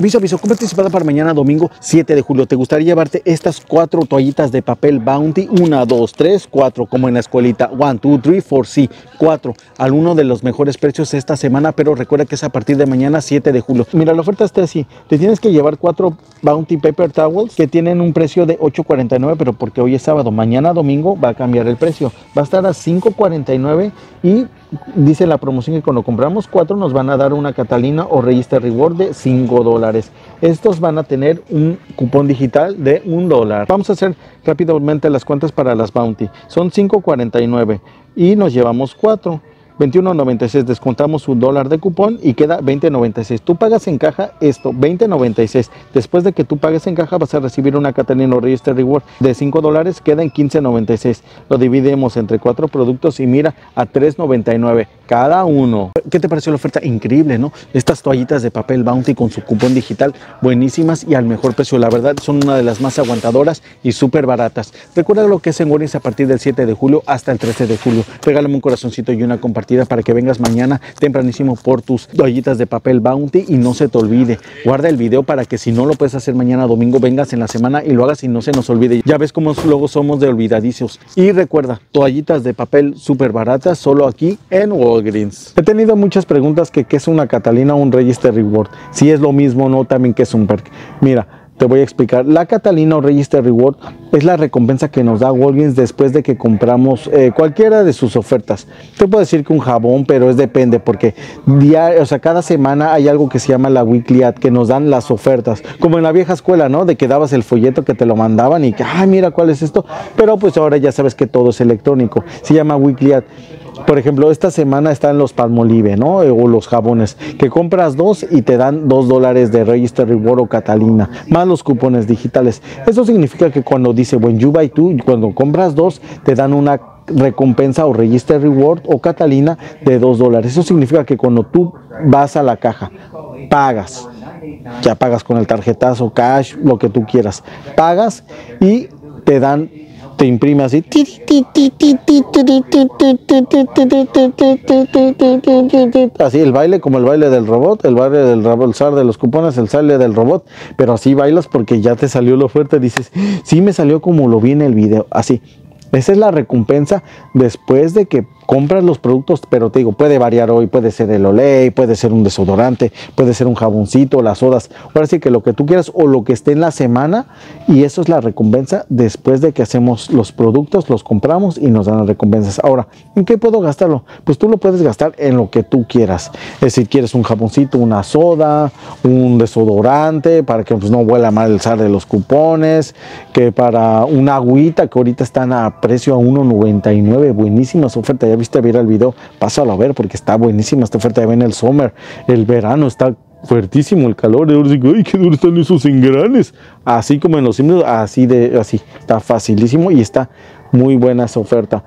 Aviso, aviso, compra anticipada para mañana domingo 7 de julio. ¿Te gustaría llevarte estas cuatro toallitas de papel Bounty? Una, dos, tres, cuatro, como en la escuelita. One, two, three, four, sí, cuatro. Al uno de los mejores precios esta semana, pero recuerda que es a partir de mañana 7 de julio. Mira, la oferta está así. Te tienes que llevar cuatro Bounty Paper Towels que tienen un precio de 8.49, pero porque hoy es sábado. Mañana domingo va a cambiar el precio. Va a estar a 5.49 y dice la promoción que cuando compramos cuatro nos van a dar una Catalina o Register Reward de 5 dólares. Estos van a tener un cupón digital de un dólar. Vamos a hacer rápidamente las cuentas para las Bounty. Son 5.49 y nos llevamos cuatro. 21.96 descontamos un dólar de cupón y queda 20.96. Tú pagas en caja esto, 20.96. Después de que tú pagues en caja vas a recibir una Catalina Register Reward de 5 dólares, queda en 15.96. Lo dividimos entre cuatro productos y mira a 3.99 cada uno. ¿Qué te pareció la oferta? Increíble, ¿no? Estas toallitas de papel Bounty con su cupón digital, buenísimas y al mejor precio. La verdad, son una de las más aguantadoras y súper baratas. Recuerda lo que es en Walgreens a partir del 7 de julio hasta el 13 de julio. Regálame un corazoncito y una compartida para que vengas mañana tempranísimo por tus toallitas de papel Bounty y no se te olvide. Guarda el video para que si no lo puedes hacer mañana domingo, vengas en la semana y lo hagas y no se nos olvide. Ya ves cómo luego somos de olvidadicios. Y recuerda, toallitas de papel súper baratas solo aquí en Walgreens. He tenido muchas preguntas que qué es una Catalina o un Register Reward. Si es lo mismo no, también que es un perk. Mira, te voy a explicar. La Catalina o Register Reward es la recompensa que nos da Walgreens después de que compramos eh, cualquiera de sus ofertas. Te puedo decir que un jabón, pero es depende porque o sea, cada semana hay algo que se llama la Weekly Ad que nos dan las ofertas. Como en la vieja escuela, ¿no? De que dabas el folleto que te lo mandaban y que, ay, mira cuál es esto. Pero pues ahora ya sabes que todo es electrónico. Se llama Weekly Ad. Por ejemplo, esta semana están los Palmolive, ¿no? O los jabones, que compras dos y te dan dos dólares de Register Reward o Catalina, más los cupones digitales. Eso significa que cuando dice When You Buy Two, cuando compras dos, te dan una recompensa o Register Reward o Catalina de dos dólares. Eso significa que cuando tú vas a la caja, pagas, ya pagas con el tarjetazo, cash, lo que tú quieras, pagas y te dan te imprime así. Así el baile como el baile del robot, el baile del robot, el de los cupones, el sale del robot, pero así bailas porque ya te salió la oferta dices, sí me salió como lo vi en el video, así. Esa es la recompensa después de que compras los productos, pero te digo, puede variar hoy, puede ser el Olay, puede ser un desodorante, puede ser un jaboncito, las sodas, ahora sí que lo que tú quieras o lo que esté en la semana y eso es la recompensa después de que hacemos los productos, los compramos y nos dan las recompensas. Ahora, ¿en qué puedo gastarlo? Pues tú lo puedes gastar en lo que tú quieras. Es decir, quieres un jaboncito, una soda, un desodorante para que pues, no huela mal el sal de los cupones, que para una agüita que ahorita están a precio a 1.99, buenísimas ofertas, ya viste ver el video, pásalo a ver porque está buenísima esta oferta de el Summer. El verano está fuertísimo el calor. Y ahora digo, ay, qué duro están esos engranes. Así como en los himnos, así de, así. Está facilísimo y está muy buena esa oferta.